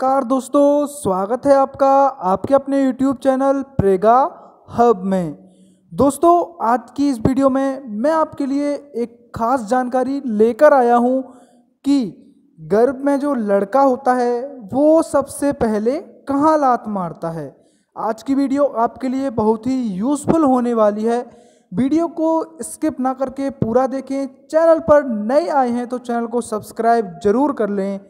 दोस्तों, स्वागत है आपका आपके अपने YouTube चैनल प्रेगा हब में। दोस्तों, आज की इस वीडियो में मैं आपके लिए एक खास जानकारी लेकर आया हूँ कि गर्भ में जो लड़का होता है, वो सबसे पहले कहाँ लात मारता है। आज की वीडियो आपके लिए बहुत ही यूज़फुल होने वाली है। वीडियो को स्किप ना करके पूरा देखें। चैनल पर नए आए हैं तो चैनल को सब्सक्राइब ज़रूर कर लें।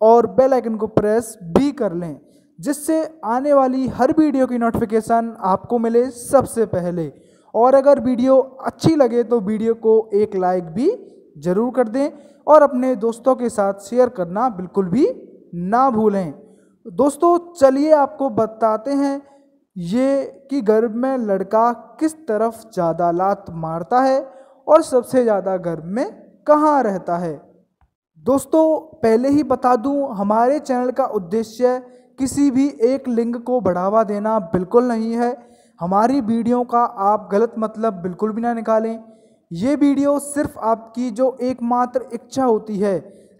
और बेल आइकन को प्रेस भी कर लें, जिससे आने वाली हर वीडियो की नोटिफिकेशन आपको मिले सबसे पहले। और अगर वीडियो अच्छी लगे तो वीडियो को एक लाइक भी ज़रूर कर दें और अपने दोस्तों के साथ शेयर करना बिल्कुल भी ना भूलें। दोस्तों, चलिए आपको बताते हैं ये कि गर्भ में लड़का किस तरफ़ ज़्यादा लात मारता है और सबसे ज़्यादा गर्भ में कहाँ रहता है। दोस्तों, पहले ही बता दूँ, हमारे चैनल का उद्देश्य किसी भी एक लिंग को बढ़ावा देना बिल्कुल नहीं है। हमारी वीडियो का आप गलत मतलब बिल्कुल भी ना निकालें। ये वीडियो सिर्फ़ आपकी जो एकमात्र इच्छा होती है,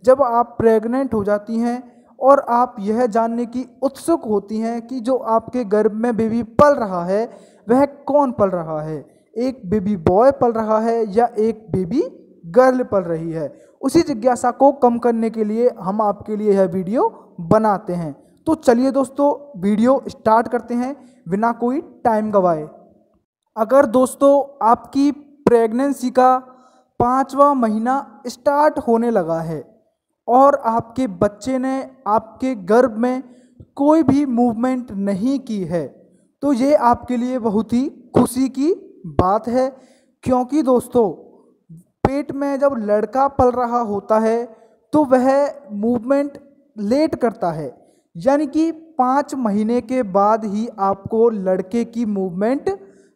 जब आप प्रेग्नेंट हो जाती हैं और आप यह जानने की उत्सुक होती हैं कि जो आपके गर्भ में बेबी पल रहा है, वह कौन पल रहा है? एक बेबी बॉय पल रहा है या एक बेबी गर्ल पल रही है। उसी जिज्ञासा को कम करने के लिए हम आपके लिए यह वीडियो बनाते हैं। तो चलिए दोस्तों, वीडियो स्टार्ट करते हैं बिना कोई टाइम गवाए। अगर दोस्तों, आपकी प्रेगनेंसी का पाँचवा महीना स्टार्ट होने लगा है और आपके बच्चे ने आपके गर्भ में कोई भी मूवमेंट नहीं की है तो ये आपके लिए बहुत ही खुशी की बात है। क्योंकि दोस्तों पेट में जब लड़का पल रहा होता है तो वह मूवमेंट लेट करता है। यानी कि पाँच महीने के बाद ही आपको लड़के की मूवमेंट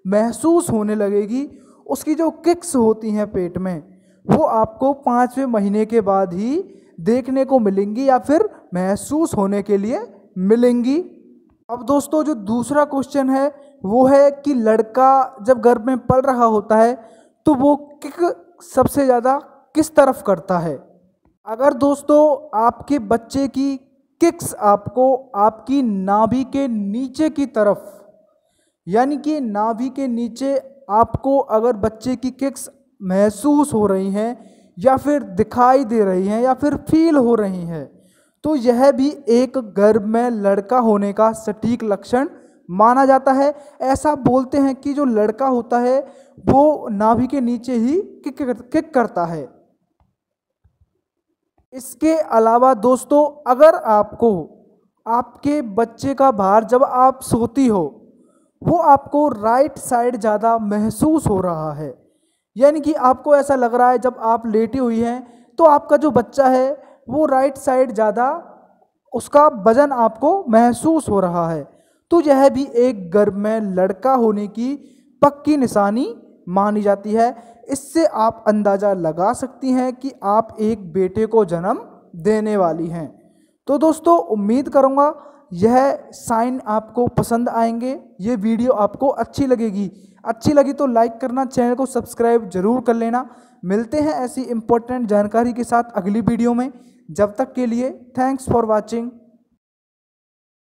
महसूस होने लगेगी। उसकी जो किक्स होती हैं पेट में, वो आपको पाँचवें महीने के बाद ही देखने को मिलेंगी या फिर महसूस होने के लिए मिलेंगी। अब दोस्तों, जो दूसरा क्वेश्चन है, वो है कि लड़का जब गर्भ में पल रहा होता है तो वो किक सबसे ज़्यादा किस तरफ़ करता है? अगर दोस्तों, आपके बच्चे की किक्स आपको आपकी नाभि के नीचे की तरफ़, यानी कि नाभि के नीचे आपको अगर बच्चे की किक्स महसूस हो रही हैं, या फिर दिखाई दे रही हैं, या फिर फील हो रही हैं तो यह भी एक गर्भ में लड़का होने का सटीक लक्षण माना जाता है। ऐसा बोलते हैं कि जो लड़का होता है, वो नाभि के नीचे ही किक करता है। इसके अलावा दोस्तों, अगर आपको, आपके बच्चे का भार जब आप सोती हो, वो आपको राइट साइड ज़्यादा महसूस हो रहा है। यानी कि आपको ऐसा लग रहा है जब आप लेटी हुई हैं तो आपका जो बच्चा है, वो राइट साइड ज़्यादा, उसका वज़न आपको महसूस हो रहा है। तो यह भी एक गर्भ में लड़का होने की पक्की निशानी मानी जाती है। इससे आप अंदाज़ा लगा सकती हैं कि आप एक बेटे को जन्म देने वाली हैं। तो दोस्तों, उम्मीद करूँगा यह साइन आपको पसंद आएँगे, ये वीडियो आपको अच्छी लगेगी। अच्छी लगी तो लाइक करना, चैनल को सब्सक्राइब ज़रूर कर लेना। मिलते हैं ऐसी इंपॉर्टेंट जानकारी के साथ अगली वीडियो में। जब तक के लिए थैंक्स फॉर वॉचिंग